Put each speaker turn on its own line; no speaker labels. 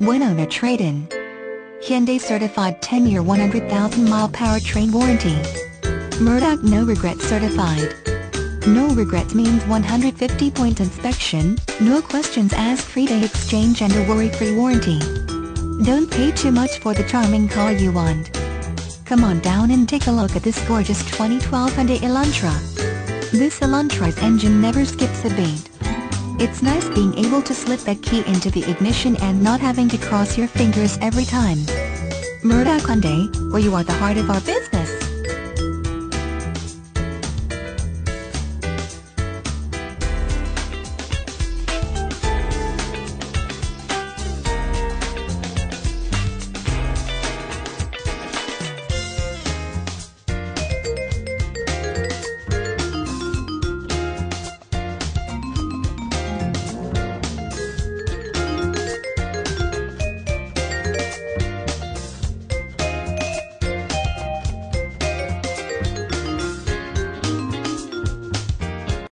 One owner trade-in. Hyundai certified 10-year 100,000-mile powertrain warranty. Murdock No Regrets certified. No regrets means 150 point inspection, no questions asked free day exchange and a worry-free warranty. Don't pay too much for the charming car you want. Come on down and take a look at this gorgeous 2012 Hyundai Elantra. This Elantra's engine never skips a beat. It's nice being able to slip that key into the ignition and not having to cross your fingers every time. Murdock Hyundai, where you are the heart of our business.